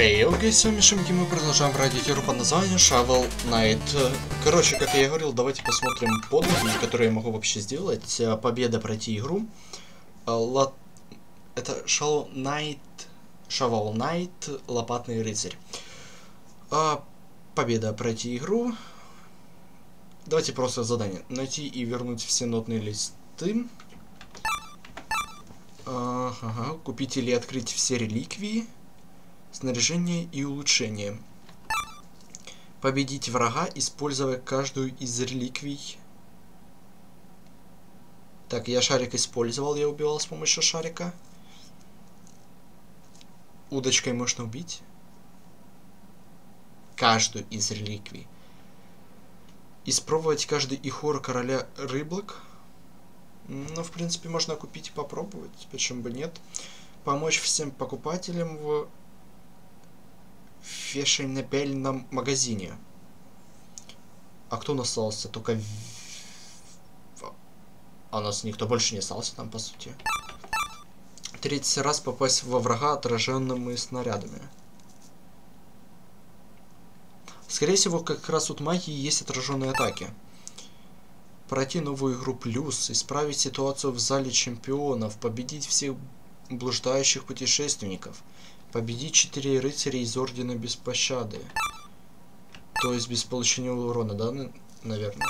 Эй, окей, с вами Шимки, мы продолжаем брать игру под названием Shovel Knight. Короче, как я и говорил, давайте посмотрим подвиги, которые я могу вообще сделать. Э, Победа пройти игру. Э, ла- Это Shovel Knight... Shovel Knight, Лопатный рыцарь. А, Победа пройти игру. Давайте просто задание. Найти и вернуть все нотные листы. Ага, купить или открыть все реликвии. Снаряжение и улучшение. Победить врага, используя каждую из реликвий. Так, я шарик использовал, я убивал с помощью шарика. Удочкой можно убить. Каждую из реликвий. Испробовать каждый ихор короля рыблок. Ну, в принципе, можно купить и попробовать, почему бы нет. Помочь всем покупателям в фешенебельном магазине. А кто у нас остался? Только... А нас никто больше не остался там, по сути. Третий раз попасть во врага отраженными снарядами. Скорее всего, как раз вот магии есть отраженные атаки. Пройти новую игру плюс, исправить ситуацию в зале чемпионов, победить всех блуждающих путешественников, победить четыре рыцаря из Ордена Без Пощады. То есть без получения урона, да, на- наверное?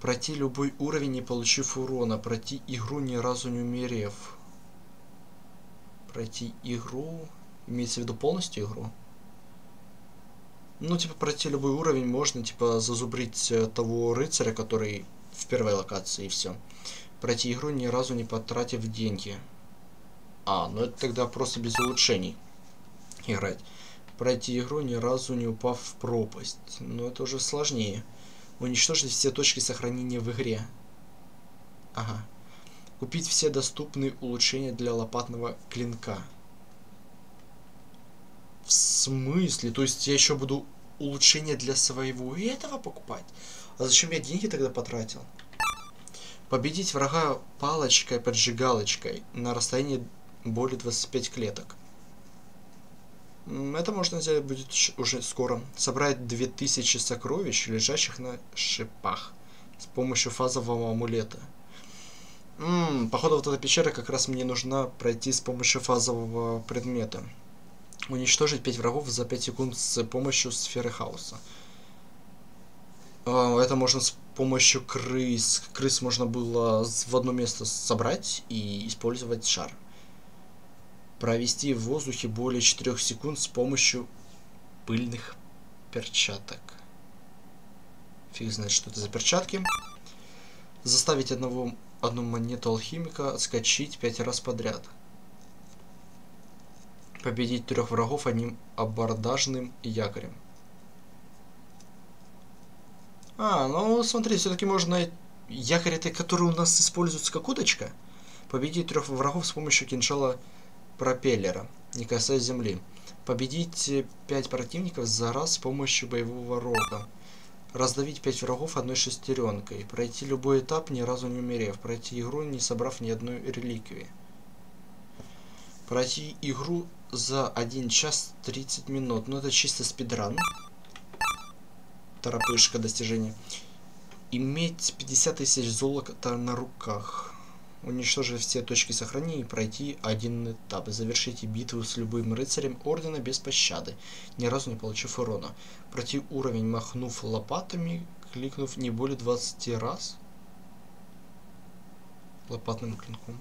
Пройти любой уровень, не получив урона. Пройти игру, ни разу не умерев. Пройти игру... Имеется в виду полностью игру? Ну, типа, пройти любой уровень можно, типа, зазубрить э, того рыцаря, который в первой локации, и все. Пройти игру, ни разу не потратив деньги. А, ну это тогда просто без улучшений играть. Пройти игру, ни разу не упав в пропасть. Но это уже сложнее. Уничтожить все точки сохранения в игре. Ага. Купить все доступные улучшения для лопатного клинка. В смысле? То есть я еще буду улучшения для своего и этого покупать? А зачем я деньги тогда потратил? Победить врага палочкой-поджигалочкой на расстоянии более 25 клеток. Это можно сделать будет уже скоро. Собрать 2000 сокровищ, лежащих на шипах, с помощью фазового амулета. М, походу вот эта пещера как раз мне нужна пройти с помощью фазового предмета. Уничтожить 5 врагов за 5 секунд с помощью сферы хаоса. А, Это можно с помощью крыс. Крыс можно было в одно место собрать и использовать шар. Провести в воздухе более 4 секунд с помощью пыльных перчаток. Фиг знает, что это за перчатки. Заставить одного, одну монету алхимика отскочить 5 раз подряд. Победить трех врагов одним абордажным якорем. А, ну смотри, все-таки можно якорь который у нас используется как удочка. Победить трех врагов с помощью кинжала пропеллера, не касаясь земли. Победить э, пять противников за раз с помощью боевого рога. Раздавить пять врагов одной шестеренкой. Пройти любой этап, ни разу не умерев. Пройти игру, не собрав ни одной реликвии. Пройти игру за 1 час 30 минут. Ну это чисто спидран. Торопышка достижения. Иметь 50 тысяч золота на руках. Уничтожить все точки сохранения и пройти один этап. Завершите битву с любым рыцарем Ордена без пощады, ни разу не получив урона. Пройти уровень, махнув лопатами, кликнув не более 20 раз. Лопатным клинком.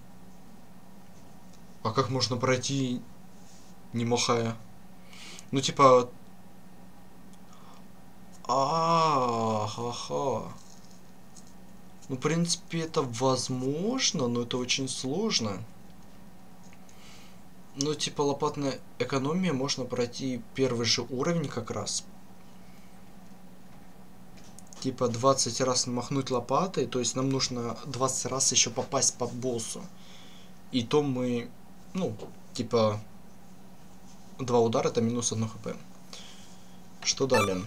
А как можно пройти, не махая? Ну, типа... А, ха-ха. Ну, в принципе, это возможно, но это очень сложно. Ну, типа, лопатная экономия можно пройти первый же уровень как раз. Типа, 20 раз махнуть лопатой, то есть нам нужно 20 раз еще попасть по боссу. И то мы, ну, типа, два удара это минус 1 хп. Что далее?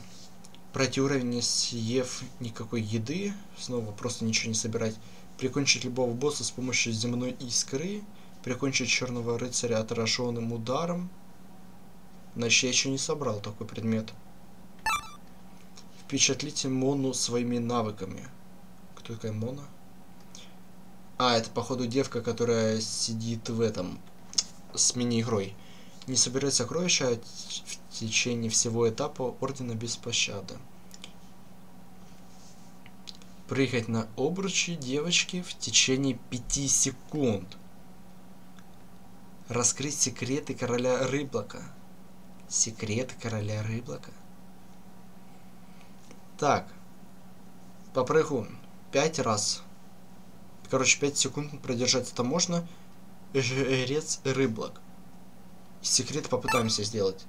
Пройти уровень, не съев никакой еды. Снова просто ничего не собирать. Прикончить любого босса с помощью земной искры. Прикончить черного рыцаря отраженным ударом. Значит, я еще не собрал такой предмет. Впечатлите Мону своими навыками. Кто такая Мона? А, это походу девка, которая сидит в этом с мини-игрой. Не собирает сокровища в течение всего этапа Ордена Без Пощады. Прыгать на обручи девочки в течение 5 секунд. Раскрыть секреты короля Рыблока. Секреты короля Рыблока. Так. Попрыгу. Пять раз. Короче, 5 секунд продержать это можно. Жрец Рыблок. Секрет попытаемся сделать.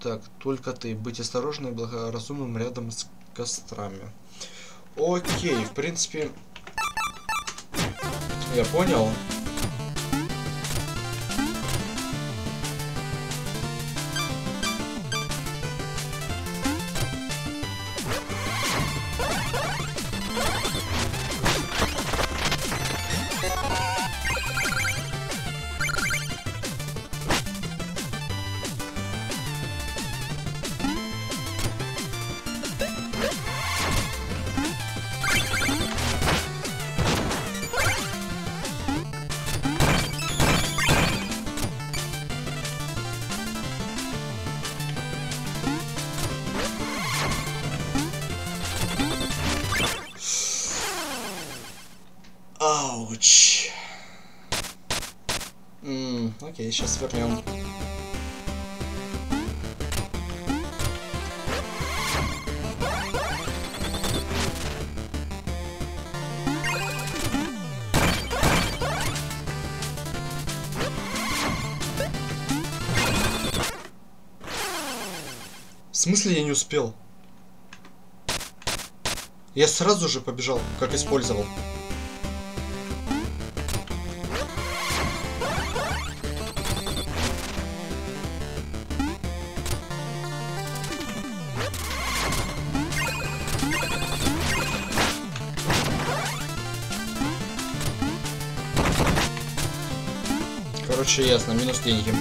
Так, только ты. Быть осторожным и благоразумным рядом с кострами. Окей, в принципе, я понял. Смысле я не успел? Я сразу же побежал, как использовал. Короче, ясно, минус деньги.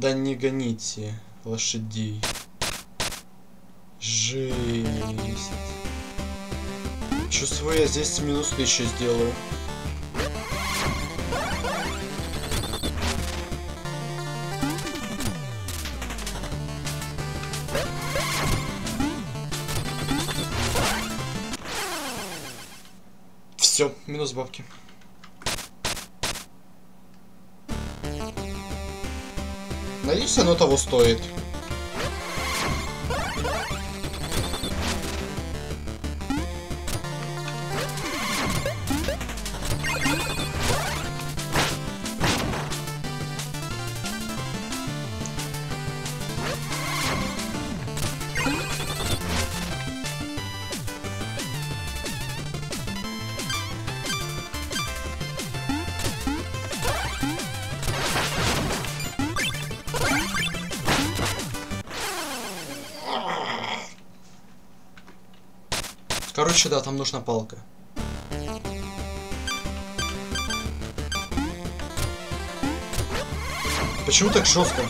Да не гоните лошадей. Жесть. Чувствую, я здесь минус тысячу сделаю. Все, минус бабки. Надеюсь, оно того стоит. Короче, да, там нужна палка. Почему так жестко?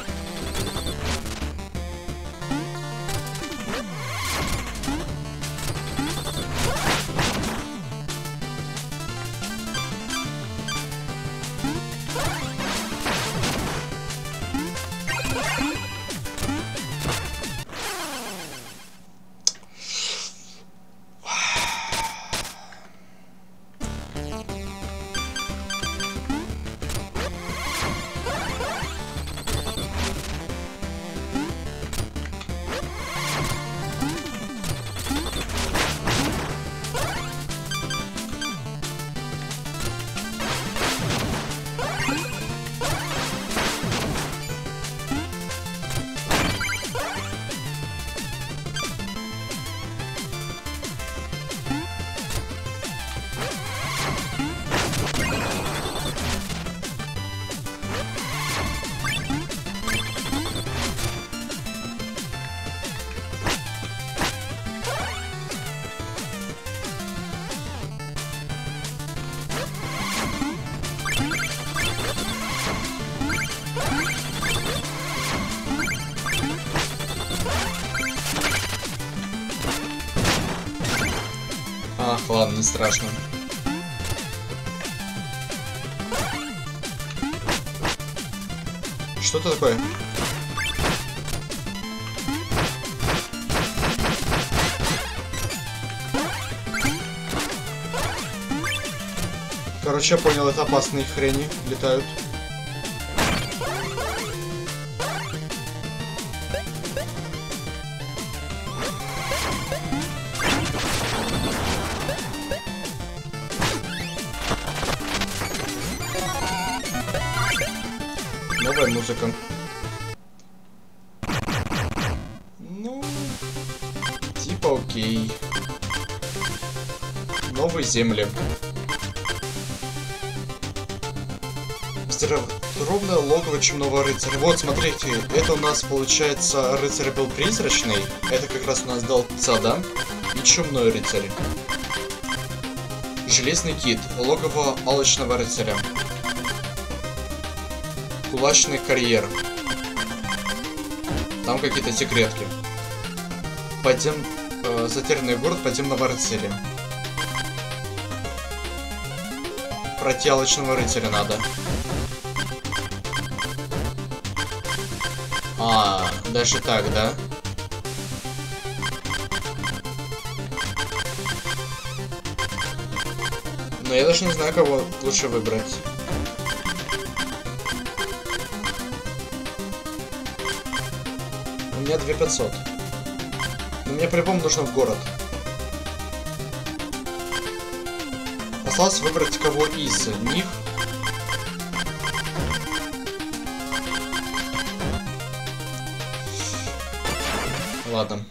Не страшно. Что это такое? Короче, я понял, это опасные хрени летают. Новая музыка. Ну, типа окей. Новые земли. Ровное логово Чумного Рыцаря. Вот, смотрите, это у нас, получается, рыцарь был призрачный. Это как раз у нас дал да? И Чумной Рыцарь. Железный кит. Логово Алочного Рыцаря. Кулачный карьер. Там какие-то секретки. Подзем... Э, затерянный город подземного рыцаря. Пройти Алочного Рыцаря надо. А, даже так, да? Но я даже не знаю, кого лучше выбрать. Меня 2500. Но мне по-любому нужно в город. Осталось выбрать кого из них. Ладно.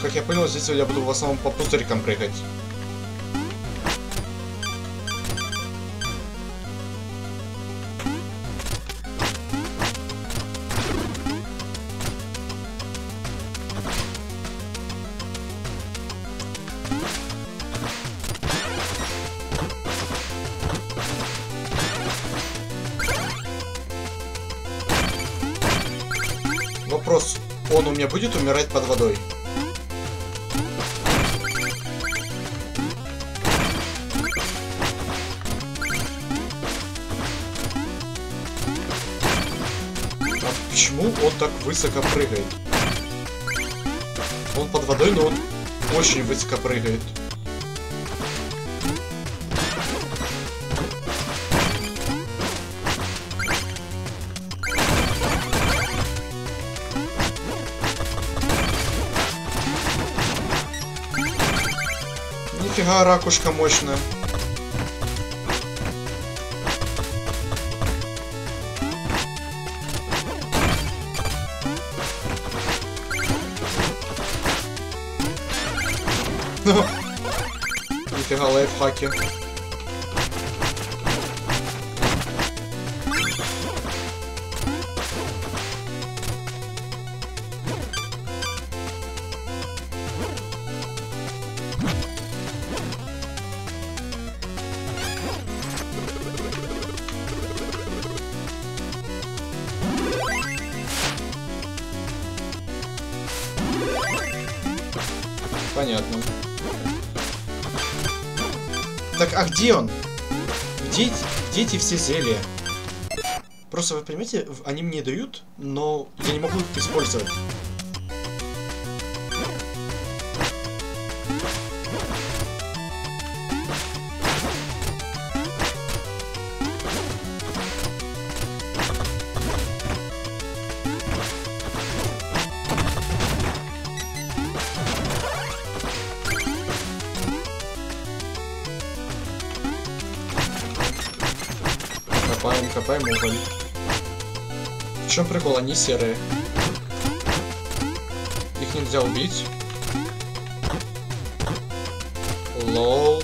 Как я понял, здесь я буду в основном по пузырькам прыгать. Будет умирать под водой? А почему он так высоко прыгает? Он под водой, но он очень высоко прыгает. Нифига, ракушка мощная. Нифига, лайфхаки. Где он? Где, где эти все зелья? Просто вы понимаете, они мне дают, но я не могу их использовать. Уголь. В чем прикол? Они серые. Их нельзя убить. Лол.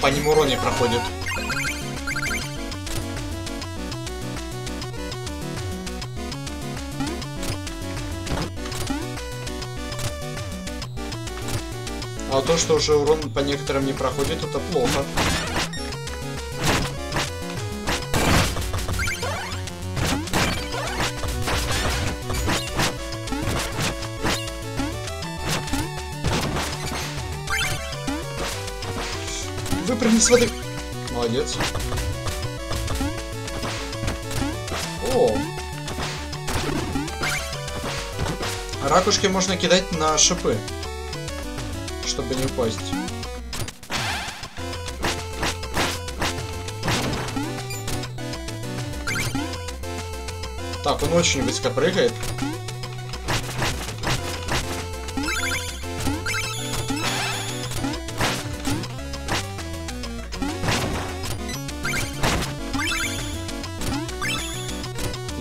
По ним урон не проходит. А то, что уже урон по некоторым не проходит, это плохо. Выпрыгни с воды. Молодец. О. Ракушки можно кидать на шипы, чтобы не упасть. Так, он очень высоко прыгает.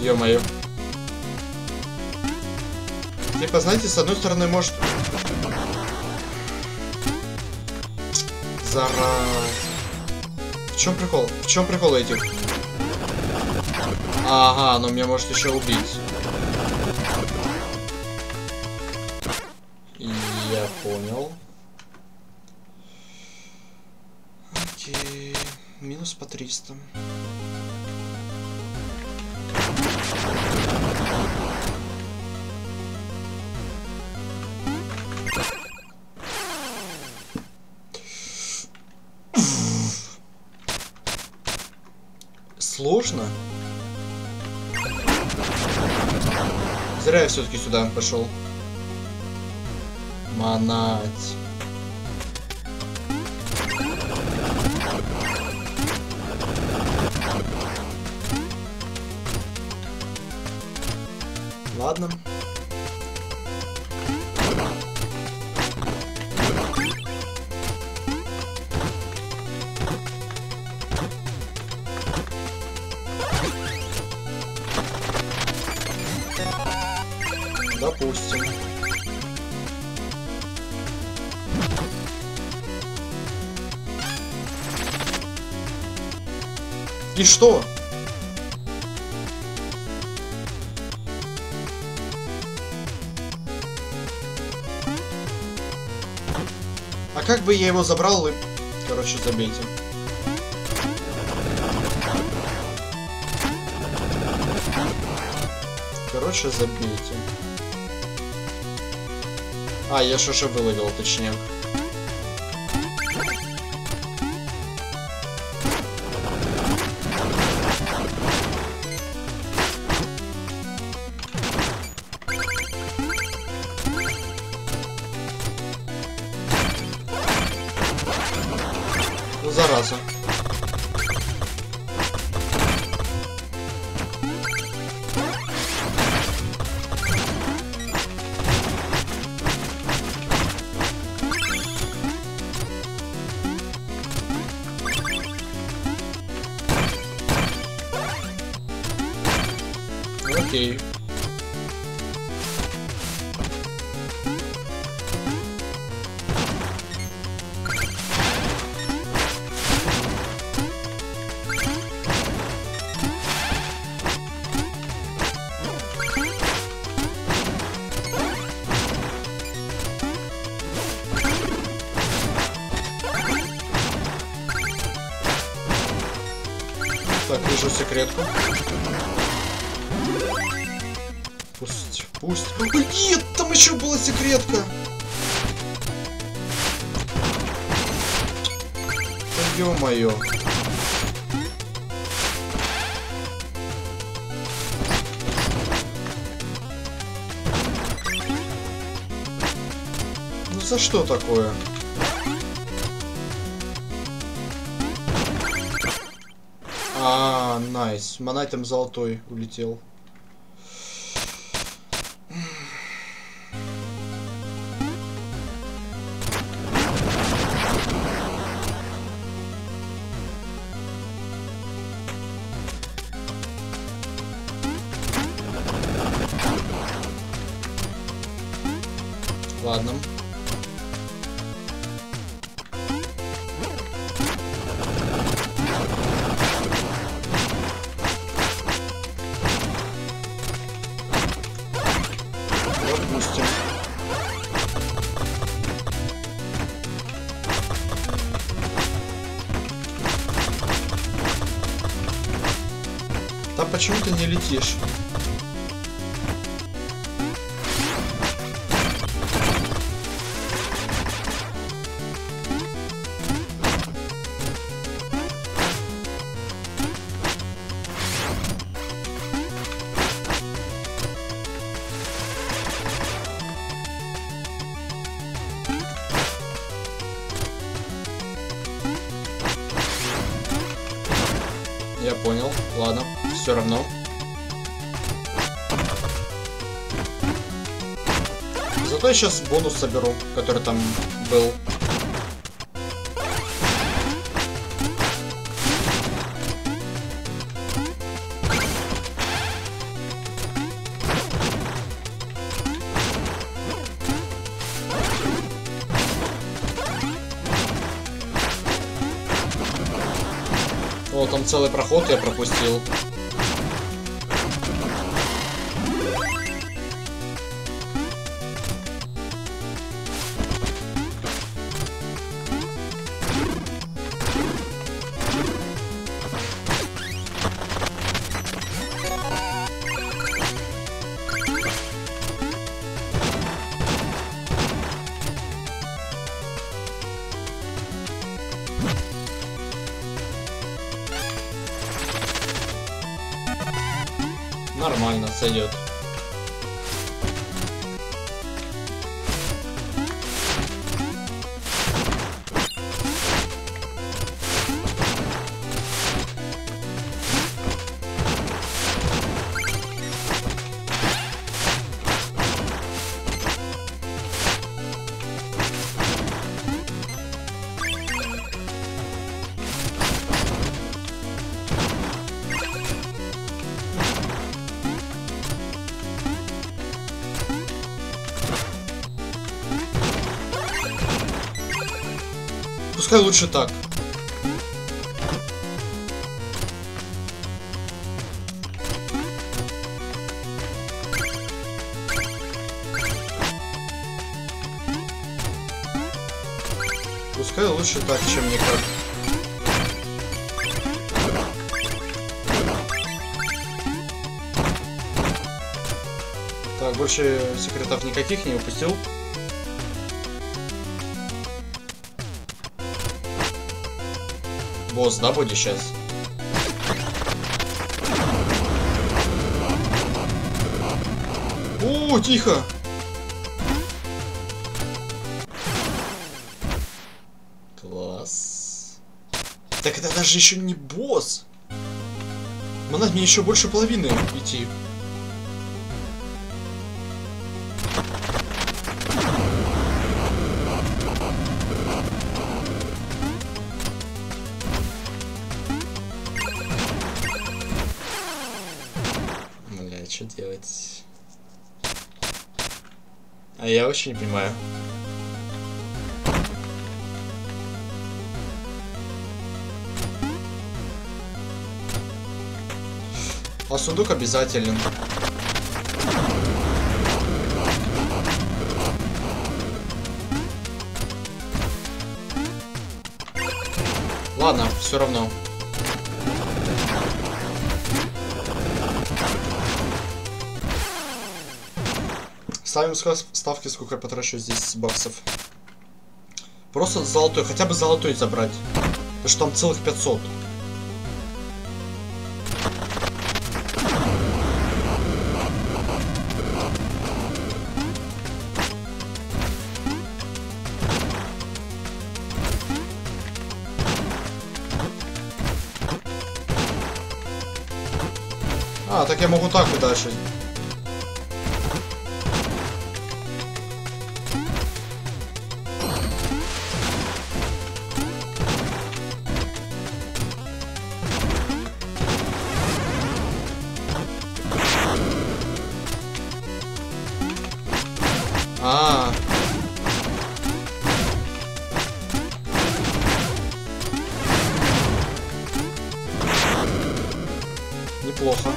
Ё-моё. Типа, знаете, с одной стороны, может... Зара... В чем прикол? В чем прикол этих? Ага, но меня может еще убить. Я понял. Окей. Минус по 300. Сложно? Зря я все-таки сюда пошел. Манать. Ладно. И что? А как бы я его забрал и... Короче, забейте. Короче, забейте. А, я же выловил, точнее. Так, вижу секретку. Пусть, пусть. Ой, нет, там еще была секретка. Ё-моё. Ну за что такое? А, найс. Монайтем золотой улетел. Почему ты не летишь? Все равно. Зато я сейчас бонус соберу, который там был. О, там целый проход я пропустил. señor. Пускай лучше так. Пускай лучше так, чем никак. Так, больше секретов никаких не упустил. Босс, да, будет сейчас? О, тихо! Класс. Так это даже еще не босс. Надо мне еще больше половины идти. Очень не понимаю. А сундук обязателен. Ладно, все равно. Ставим ставки, сколько я потрачу здесь баксов. Просто золотой, хотя бы золотой забрать. Потому что там целых 500. Неплохо.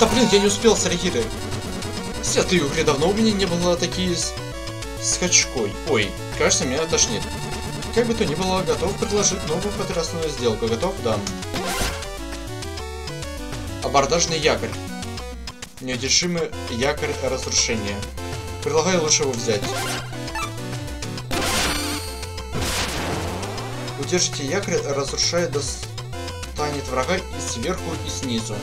Да блин, я не успел. С этой игры давно у меня не было такие с... скачкой. Ой, кажется, меня тошнит. Как бы то ни было, готов предложить новую потрясную сделку. Готов? Да. Абордажный якорь. Неудержимый якорь разрушения. Предлагаю лучше его взять. Удержите якорь, разрушая достанет врага и сверху, и снизу.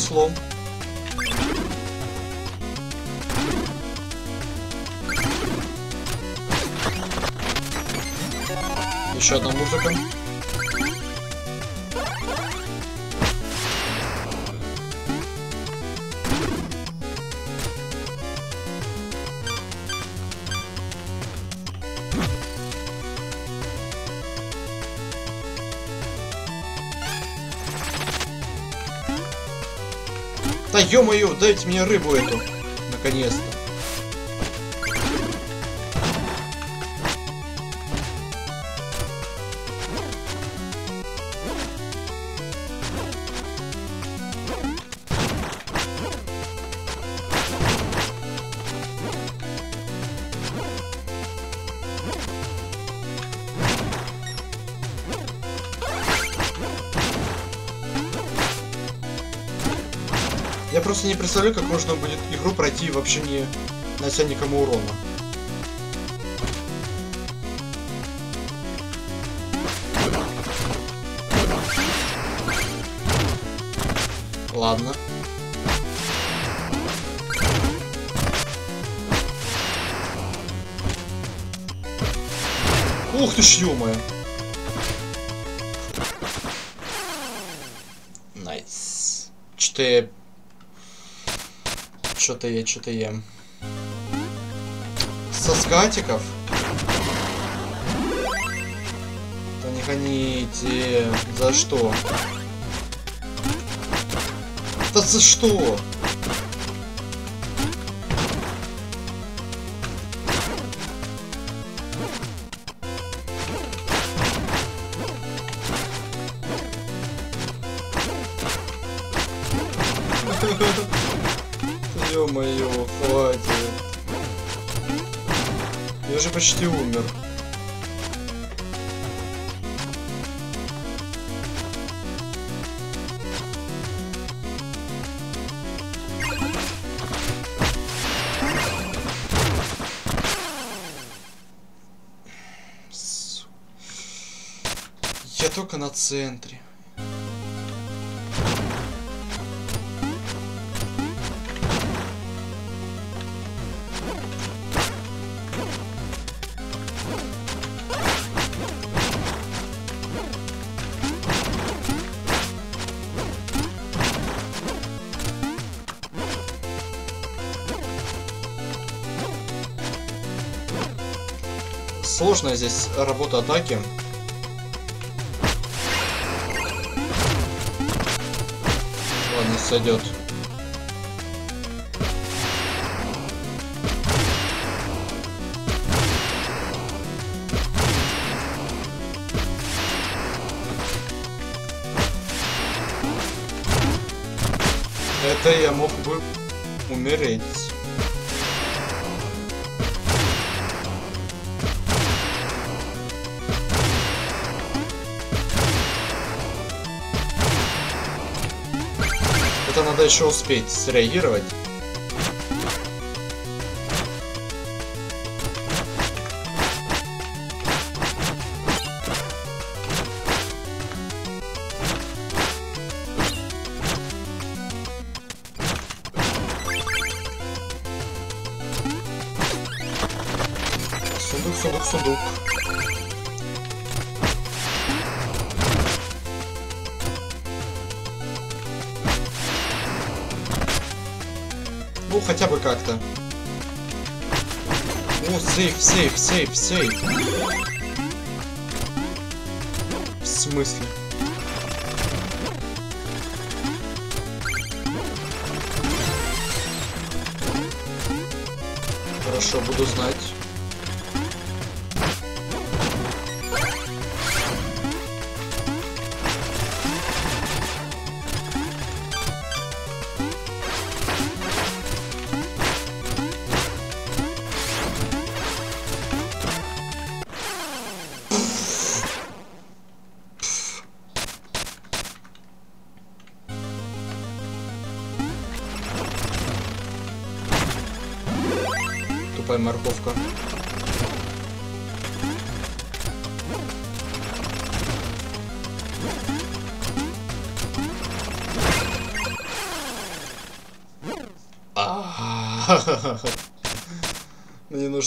Пронесло. Еще одна музыка. Ё-моё, дайте мне рыбу эту. Наконец-то. Просто не представляю, как можно будет игру пройти вообще не нанося никому урона. Ладно. Ух ты ж, ё-моё. Найс. Что-то. Что-то я, что-то ем. Со скатиков? Да не гоните. За что? Да за что? Почти умер. Я только на центре. Сложная здесь работа атаки. Ладно, сойдет. Это я мог бы умереть. Надо еще успеть среагировать. сейф, сейф. В смысле? Хорошо, буду знать.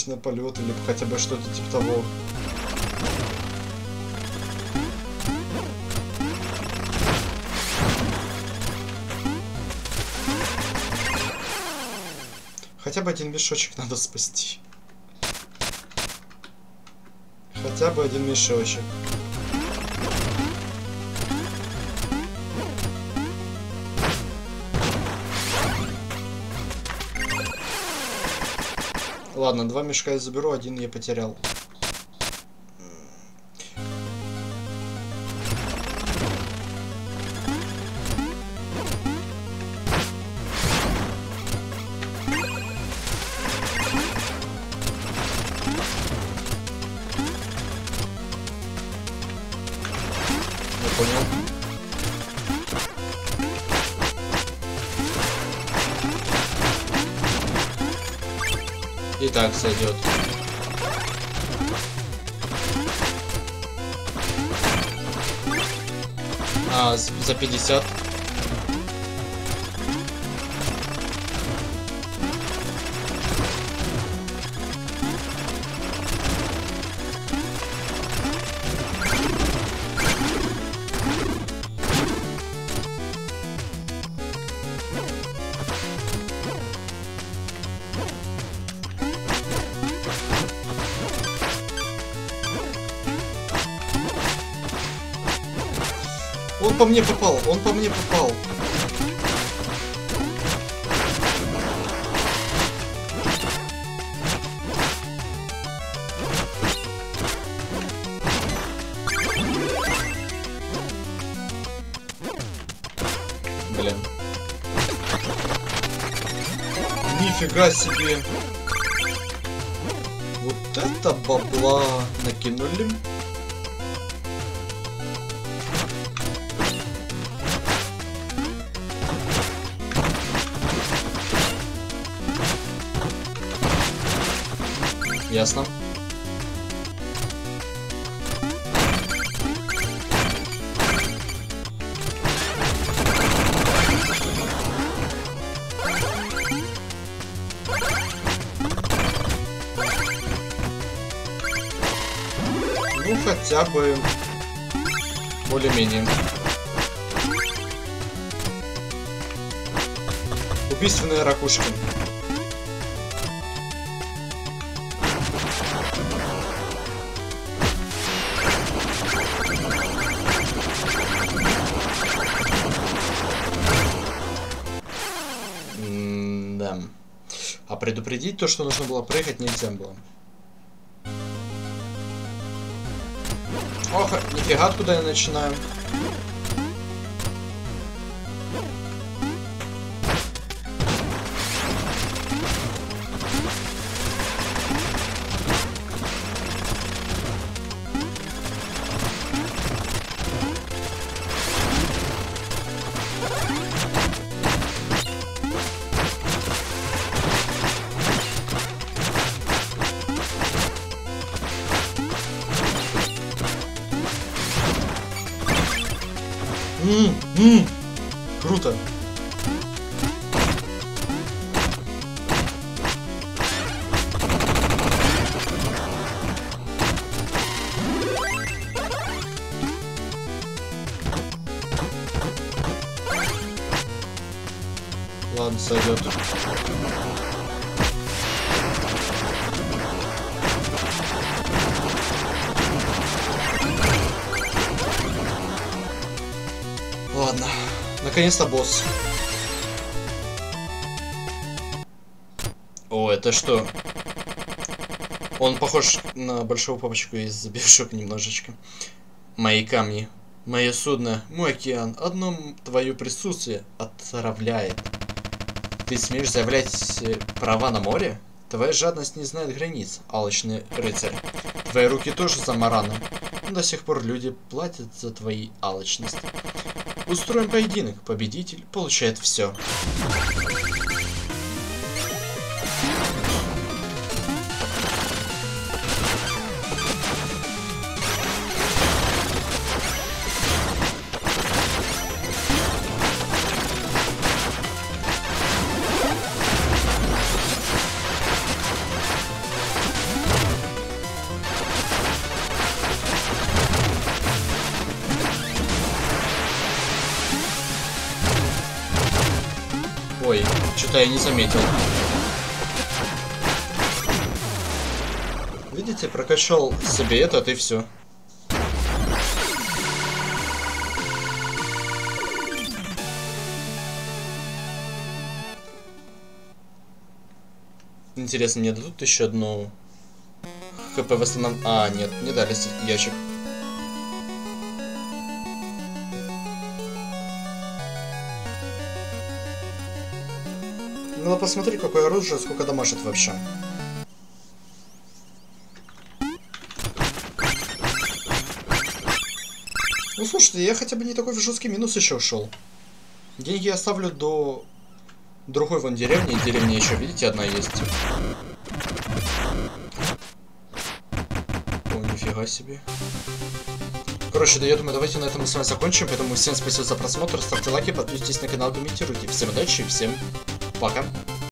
Мне нужно полет или хотя бы что-то типа того. Хотя бы один мешочек надо спасти. Хотя бы один мешочек. Ладно, два мешка я заберу, один я потерял. За 50. По мне попал, он по мне попал. Блин. Нифига себе. Вот это бабла накинули. Ясно. Ну, хотя бы более-менее. Убийственные ракушки. Предупредить то, что нужно было прыгать, нельзя было. Ох, нифига, откуда я начинаю. Ладно, сойдет. Ладно, наконец-то босс. О, это что? Он похож на большого папочку из Биошок немножечко. Мои камни, мое судно, мой океан, одно твое присутствие отравляет. Ты смеешь заявлять э, права на море? Твоя жадность не знает границ, алчный рыцарь. Твои руки тоже замараны. До сих пор люди платят за твои алчность. Устроим поединок. Победитель получает все. Ой, что-то я не заметил. Видите, прокачал себе этот и все. Интересно, мне дадут еще одну хп восстанов... А, нет, не дали ящик. Надо посмотреть, какое оружие, сколько дамажит вообще. Ну слушайте, я хотя бы не такой в жесткий минус еще ушел. Деньги я оставлю до другой вон деревни. Деревня еще, видите, одна есть. О, нифига себе. Короче, да я думаю, давайте на этом мы с вами закончим. Поэтому всем спасибо за просмотр. Ставьте лайки, подписывайтесь на канал, комментируйте. Всем удачи и всем пока.